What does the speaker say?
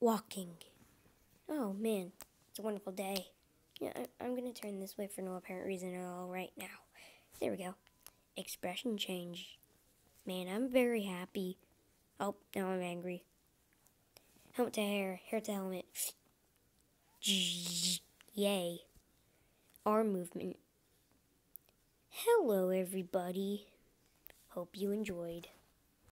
walking. Oh man, it's a wonderful day. Yeah, I, am gonna turn this way for no apparent reason at all right now. There we go. Expression change. Man, I'm very happy. Oh, now I'm angry. Helmet to hair, hair to helmet. Yay. Arm movement. Hello, everybody. Hope you enjoyed.